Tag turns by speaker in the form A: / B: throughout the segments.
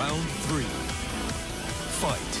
A: Round three. Fight.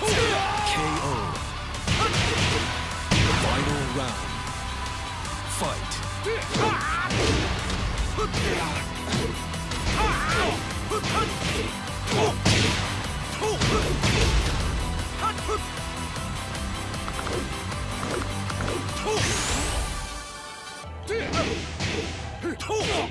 A: KO. Final round. Fight. KO.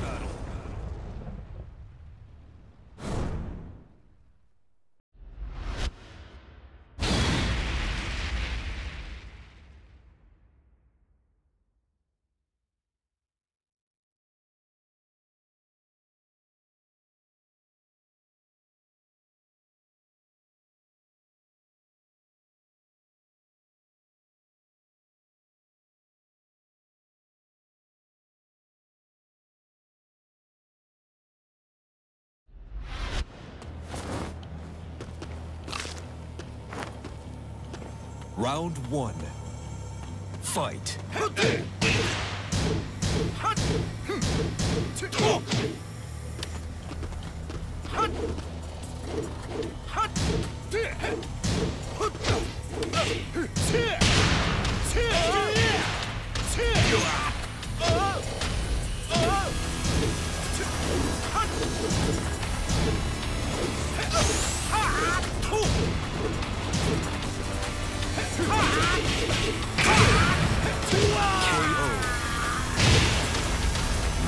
A: Round one. Fight.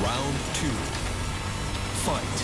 A: Round two. Fight.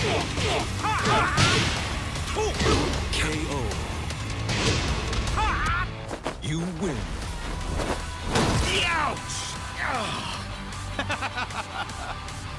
A: KO. You win. Ouch!